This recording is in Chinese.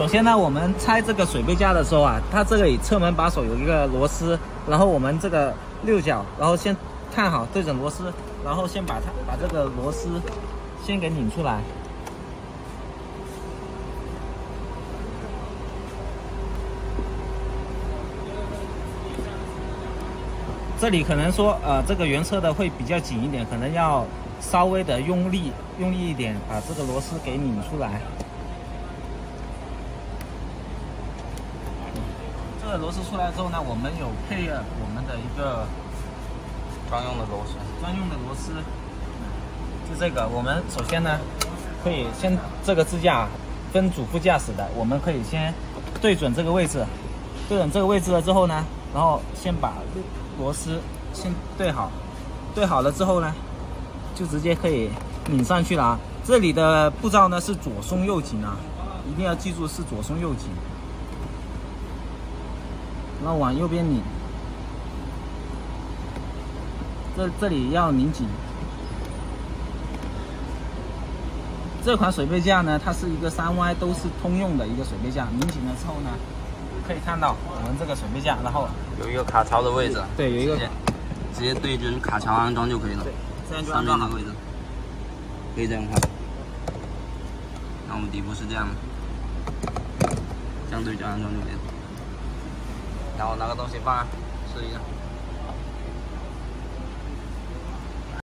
首先呢，我们拆这个水杯架的时候啊，它这里侧门把手有一个螺丝，然后我们这个六角，然后先看好对准螺丝，然后先把它把这个螺丝先给拧出来。这里可能说，呃，这个原车的会比较紧一点，可能要稍微的用力，用力一点，把这个螺丝给拧出来。个螺丝出来之后呢，我们有配了我们的一个专用的螺丝，专用的螺丝，就这个。我们首先呢，可以先这个支架分主副驾驶的，我们可以先对准这个位置，对准这个位置了之后呢，然后先把。螺丝先对好，对好了之后呢，就直接可以拧上去了啊。这里的步骤呢是左松右紧啊，一定要记住是左松右紧，然后往右边拧，这这里要拧紧。这款水杯架呢，它是一个三 Y 都是通用的一个水杯架，拧紧了之后呢。可以看到我们这个水杯架，然后有一个卡槽的位置，对，有一个直接对准卡槽安装就可以了。对，这样就安装好位置，可以这样看。那我们底部是这样，这样对准安装就可以了。然后拿个东西放，试一下。